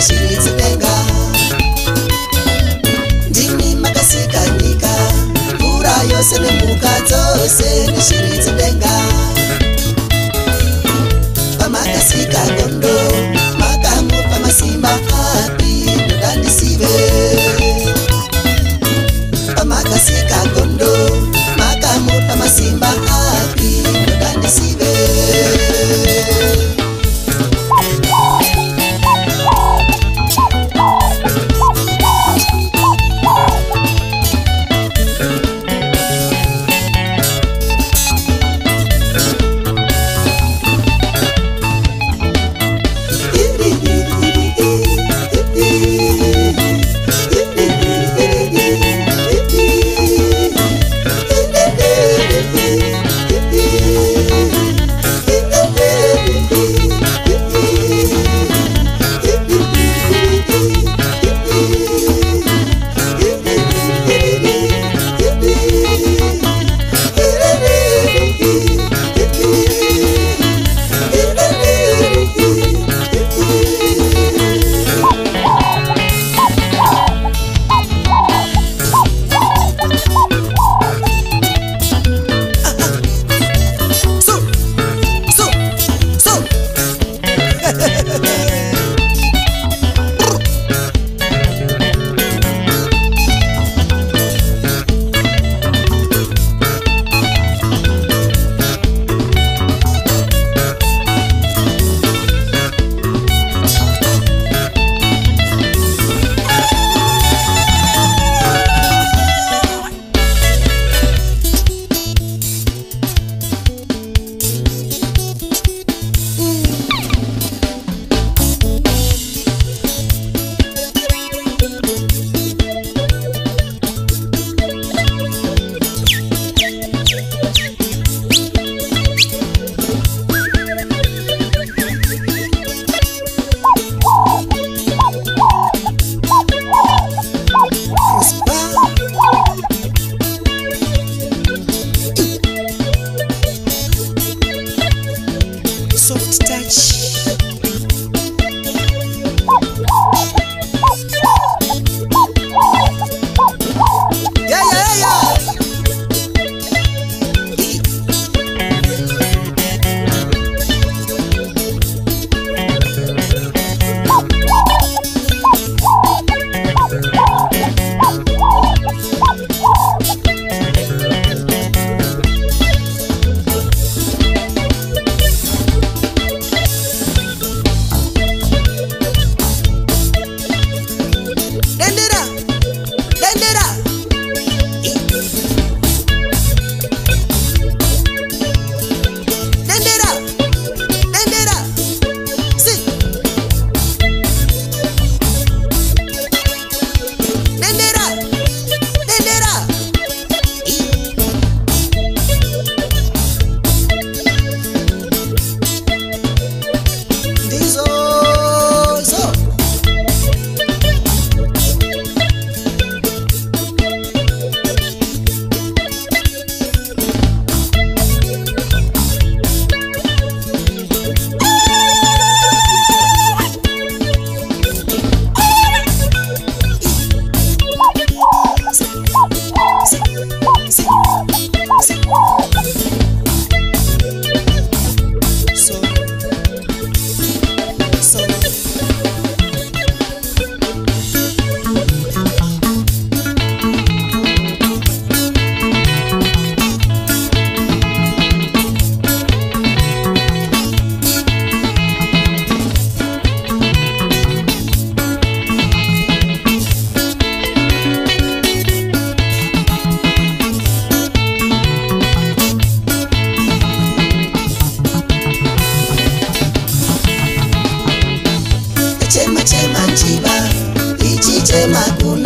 心子。Thank you. chema chiva ichi chema kula